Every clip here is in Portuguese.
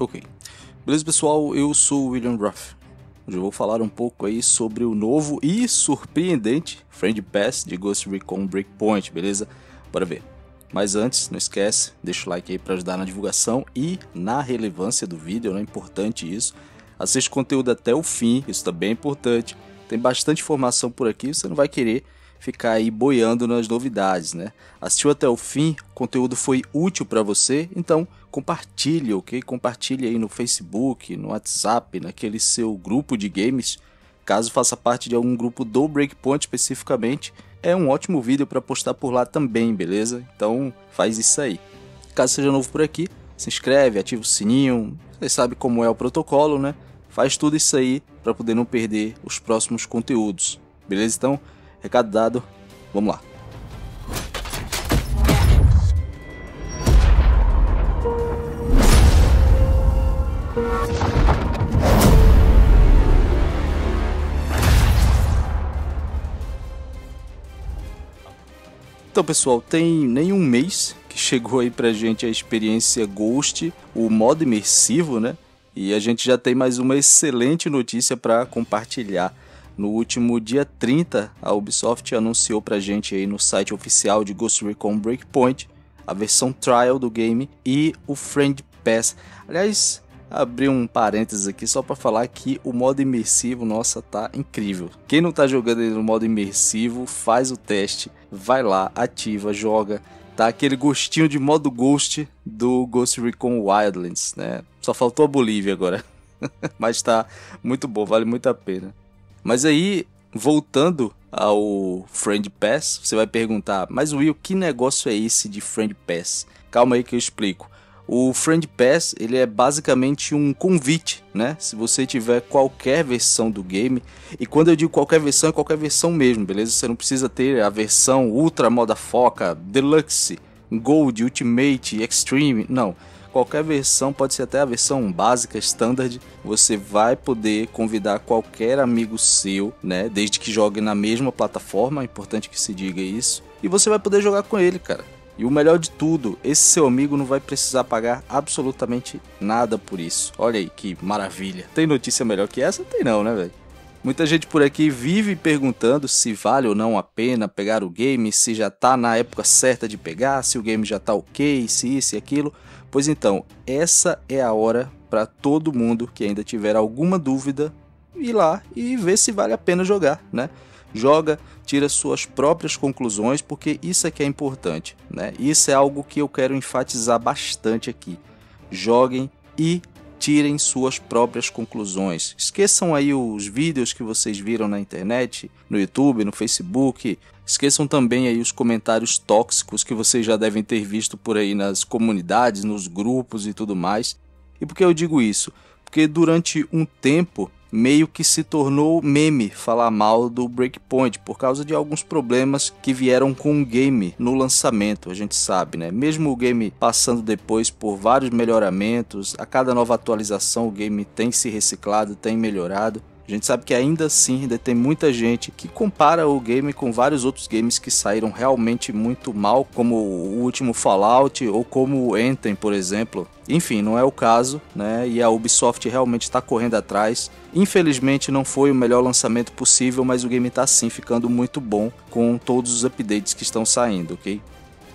Ok. Beleza, pessoal? Eu sou o William Ruff. Hoje eu vou falar um pouco aí sobre o novo e surpreendente Friend Pass de Ghost Recon Breakpoint, beleza? Bora ver. Mas antes, não esquece, deixa o like aí para ajudar na divulgação e na relevância do vídeo, é importante isso. Assiste o conteúdo até o fim, isso também é importante. Tem bastante informação por aqui, você não vai querer ficar aí boiando nas novidades, né? Assistiu até o fim, o conteúdo foi útil para você, então compartilhe, ok? Compartilhe aí no Facebook, no WhatsApp, naquele seu grupo de games, caso faça parte de algum grupo do Breakpoint especificamente. É um ótimo vídeo para postar por lá também, beleza? Então faz isso aí. Caso seja novo por aqui, se inscreve, ativa o sininho, você sabe como é o protocolo, né? Faz tudo isso aí para poder não perder os próximos conteúdos. Beleza? Então, Recado dado, vamos lá. Então, pessoal, tem nem um mês que chegou aí pra gente a experiência Ghost, o modo imersivo, né? E a gente já tem mais uma excelente notícia para compartilhar. No último dia 30, a Ubisoft anunciou pra gente aí no site oficial de Ghost Recon Breakpoint a versão trial do game e o Friend Pass. Aliás, abri um parênteses aqui só para falar que o modo imersivo, nossa, tá incrível. Quem não tá jogando no modo imersivo, faz o teste, vai lá, ativa, joga. Tá aquele gostinho de modo Ghost do Ghost Recon Wildlands, né? Só faltou a Bolívia agora. Mas tá muito bom, vale muito a pena. Mas aí, voltando ao Friend Pass, você vai perguntar, mas Will, que negócio é esse de Friend Pass? Calma aí que eu explico. O Friend Pass ele é basicamente um convite, né? Se você tiver qualquer versão do game, e quando eu digo qualquer versão, é qualquer versão mesmo, beleza? Você não precisa ter a versão Ultra Moda Foca, Deluxe, Gold, Ultimate, Extreme, não qualquer versão, pode ser até a versão básica, standard, você vai poder convidar qualquer amigo seu, né? Desde que jogue na mesma plataforma, é importante que se diga isso. E você vai poder jogar com ele, cara. E o melhor de tudo, esse seu amigo não vai precisar pagar absolutamente nada por isso. Olha aí que maravilha. Tem notícia melhor que essa? Tem não, né, velho? Muita gente por aqui vive perguntando se vale ou não a pena pegar o game, se já tá na época certa de pegar, se o game já tá ok, se isso e aquilo. Pois então, essa é a hora para todo mundo que ainda tiver alguma dúvida ir lá e ver se vale a pena jogar, né? Joga, tira suas próprias conclusões, porque isso é que é importante, né? Isso é algo que eu quero enfatizar bastante aqui. Joguem e tirem suas próprias conclusões. Esqueçam aí os vídeos que vocês viram na internet, no YouTube, no Facebook, Esqueçam também aí os comentários tóxicos que vocês já devem ter visto por aí nas comunidades, nos grupos e tudo mais. E por que eu digo isso? Porque durante um tempo meio que se tornou meme falar mal do Breakpoint por causa de alguns problemas que vieram com o game no lançamento, a gente sabe, né? Mesmo o game passando depois por vários melhoramentos, a cada nova atualização o game tem se reciclado, tem melhorado. A gente sabe que ainda assim ainda tem muita gente que compara o game com vários outros games que saíram realmente muito mal, como o último Fallout ou como o Anthem, por exemplo. Enfim, não é o caso, né? E a Ubisoft realmente está correndo atrás. Infelizmente não foi o melhor lançamento possível, mas o game está sim ficando muito bom com todos os updates que estão saindo, ok?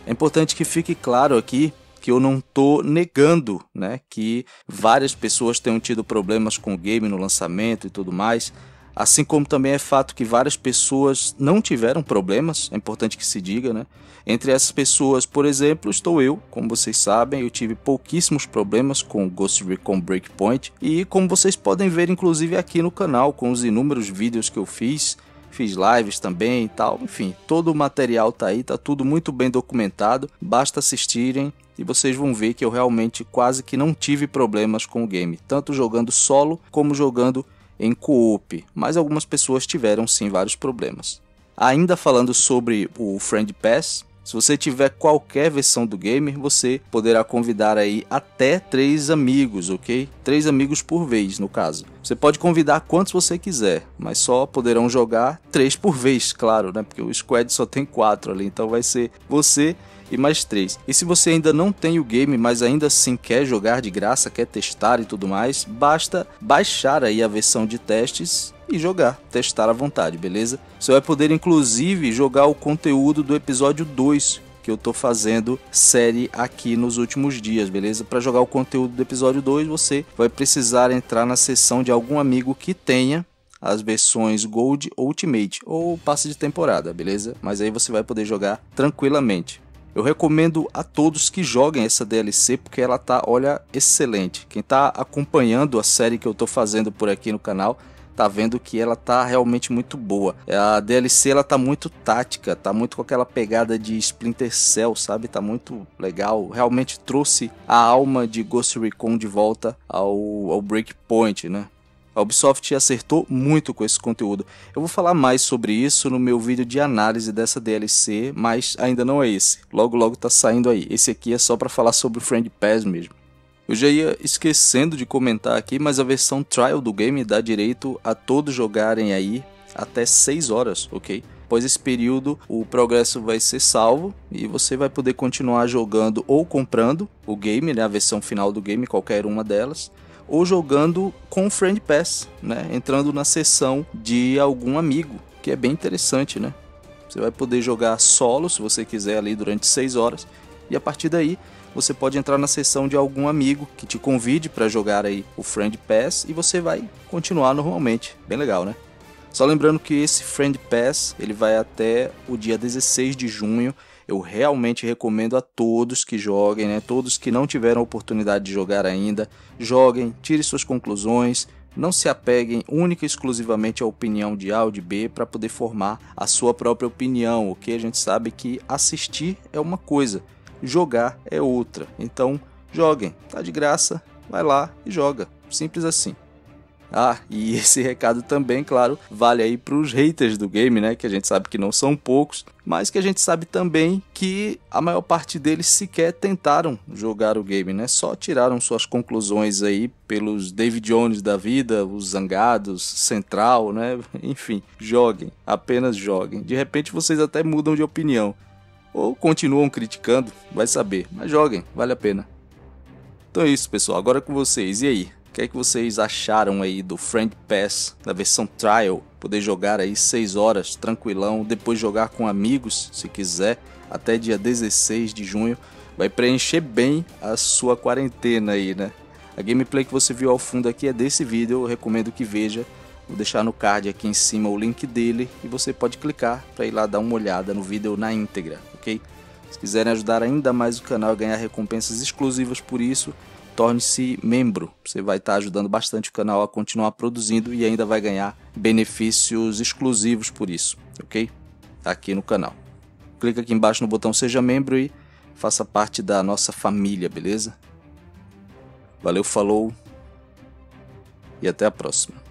É importante que fique claro aqui que eu não tô negando, né, que várias pessoas tenham tido problemas com o game no lançamento e tudo mais. Assim como também é fato que várias pessoas não tiveram problemas, é importante que se diga, né? Entre essas pessoas, por exemplo, estou eu, como vocês sabem, eu tive pouquíssimos problemas com Ghost Recon Breakpoint e como vocês podem ver inclusive aqui no canal com os inúmeros vídeos que eu fiz, fiz lives também e tal, enfim, todo o material tá aí, tá tudo muito bem documentado, basta assistirem e vocês vão ver que eu realmente quase que não tive problemas com o game, tanto jogando solo como jogando em co-op, mas algumas pessoas tiveram sim vários problemas. Ainda falando sobre o Friend Pass, Se você tiver qualquer versão do game, você poderá convidar aí até três amigos, ok? Três amigos por vez, no caso. Você pode convidar quantos você quiser, mas só poderão jogar três por vez, claro, né? Porque o squad só tem quatro ali, então vai ser você e mais três. E se você ainda não tem o game, mas ainda assim quer jogar de graça, quer testar e tudo mais, basta baixar aí a versão de testes e jogar, testar à vontade, beleza? Você vai poder inclusive jogar o conteúdo do episódio 2 que eu tô fazendo série aqui nos últimos dias, beleza? Para jogar o conteúdo do episódio 2, você vai precisar entrar na sessão de algum amigo que tenha as versões Gold Ultimate ou passe de temporada, beleza? Mas aí você vai poder jogar tranquilamente. Eu recomendo a todos que joguem essa DLC porque ela tá, olha, excelente. Quem tá acompanhando a série que eu tô fazendo por aqui no canal tá vendo que ela tá realmente muito boa. A DLC ela tá muito tática, tá muito com aquela pegada de Splinter Cell, sabe? Tá muito legal. Realmente trouxe a alma de Ghost Recon de volta ao, ao Breakpoint, né? A Ubisoft acertou muito com esse conteúdo. Eu vou falar mais sobre isso no meu vídeo de análise dessa DLC, mas ainda não é esse. Logo logo tá saindo aí. Esse aqui é só para falar sobre o Friend Pass mesmo. Eu já ia esquecendo de comentar aqui, mas a versão trial do game dá direito a todos jogarem aí até 6 horas, ok? Após esse período, o progresso vai ser salvo e você vai poder continuar jogando ou comprando o game, né, a versão final do game, qualquer uma delas, ou jogando com Friend Pass, né? Entrando na sessão de algum amigo, que é bem interessante, né? Você vai poder jogar solo se você quiser ali durante 6 horas e a partir daí você pode entrar na sessão de algum amigo que te convide para jogar aí o Friend Pass e você vai continuar normalmente. Bem legal, né? Só lembrando que esse Friend Pass ele vai até o dia 16 de junho eu realmente recomendo a todos que joguem, né? Todos que não tiveram oportunidade de jogar ainda, joguem, tire suas conclusões, não se apeguem única e exclusivamente à opinião de A ou de B para poder formar a sua própria opinião, o que a gente sabe que assistir é uma coisa, jogar é outra. Então, joguem, tá de graça, vai lá e joga, simples assim. Ah, e esse recado também, claro, vale aí para os haters do game, né? Que a gente sabe que não são poucos, mas que a gente sabe também que a maior parte deles sequer tentaram jogar o game, né? Só tiraram suas conclusões aí pelos David Jones da vida, os zangados, Central, né? Enfim, joguem, apenas joguem. De repente vocês até mudam de opinião ou continuam criticando, vai saber, mas joguem, vale a pena. Então é isso, pessoal. Agora é com vocês. E aí? O que é que vocês acharam aí do Friend Pass, da versão Trial? Poder jogar aí 6 horas tranquilão, depois jogar com amigos, se quiser, até dia 16 de junho. Vai preencher bem a sua quarentena aí, né? A gameplay que você viu ao fundo aqui é desse vídeo, eu recomendo que veja. Vou deixar no card aqui em cima o link dele e você pode clicar para ir lá dar uma olhada no vídeo na íntegra, ok? Se quiserem ajudar ainda mais o canal a ganhar recompensas exclusivas por isso, torne-se membro. Você vai estar ajudando bastante o canal a continuar produzindo e ainda vai ganhar benefícios exclusivos por isso, ok? Aqui no canal. Clica aqui embaixo no botão Seja Membro e faça parte da nossa família, beleza? Valeu, falou e até a próxima.